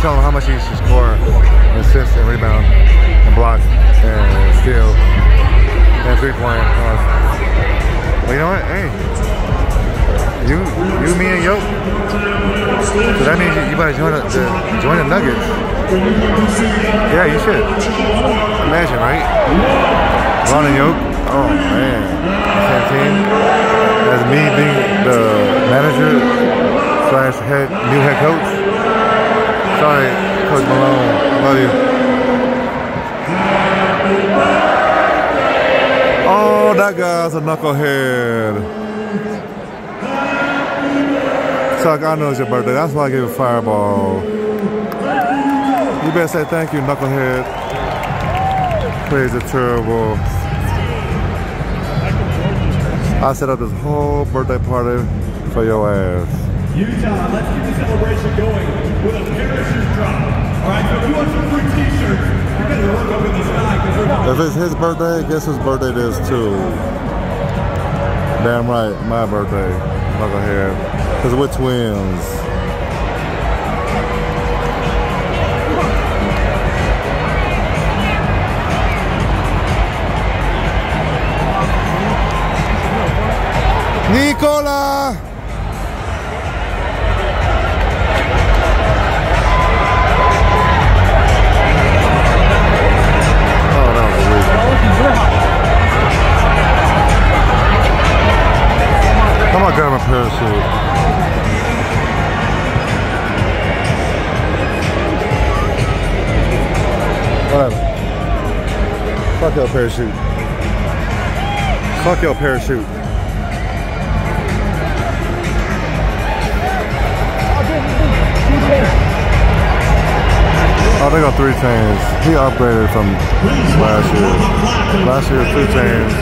tell him how much he should score in assists and rebound and block and steal and three point. Uh, well, you know what? Hey, you, you, me, and Yoke. So that means you, you better join the, the join the Nuggets. Yeah, you should. Imagine, right? Ron and Yoke. Oh man, team. As me being the manager slash head new head coach. Sorry, Coach Malone. Love you. Oh, that guy's a knucklehead. Chuck, I know it's your birthday. That's why I gave a fireball. You better say thank you, knucklehead. Crazy, terrible. I set up this whole birthday party for your ass. Utah, let's keep the celebration going with a parachute drop. All right, so if you want some free t-shirts, you better look up in the sky If it's his birthday, guess whose birthday it is too? Damn right, my birthday. Knucklehead. Because we're twins. Nikola! Fuck your parachute. Fuck your parachute. Oh, they got three chains. He upgraded from last year. Last year, two chains.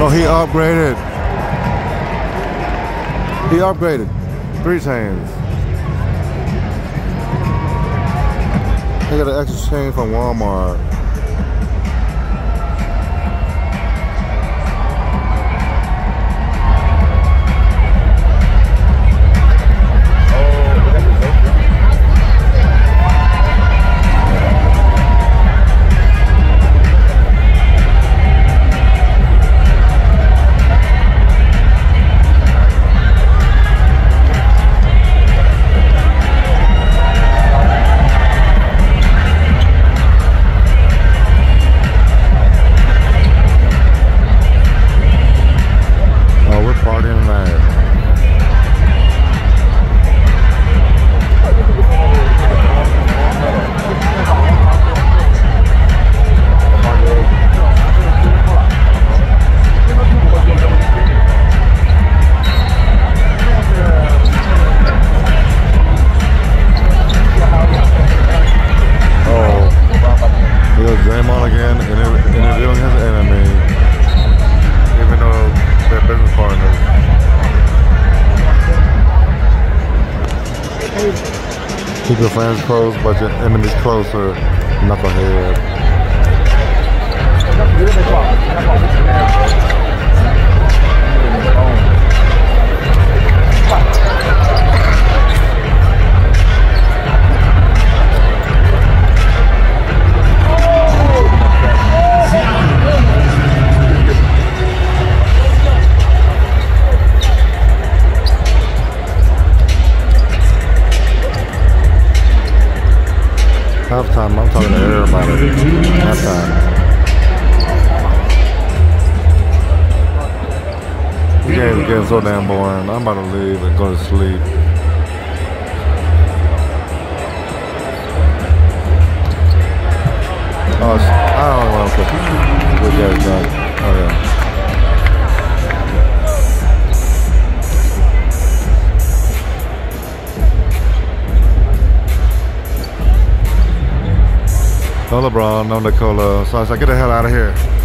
Oh, he upgraded. He upgraded. Three chains. They got an extra chain from Walmart. Keep your friends close, but your enemies closer. Knucklehead. Halftime, I'm talking to everybody. Halftime. The game's getting so damn boring. I'm about to leave and go to sleep. Oh, I don't want to put get it done. Oh, yeah. No LeBron, no Nikola. So I was like, get the hell out of here.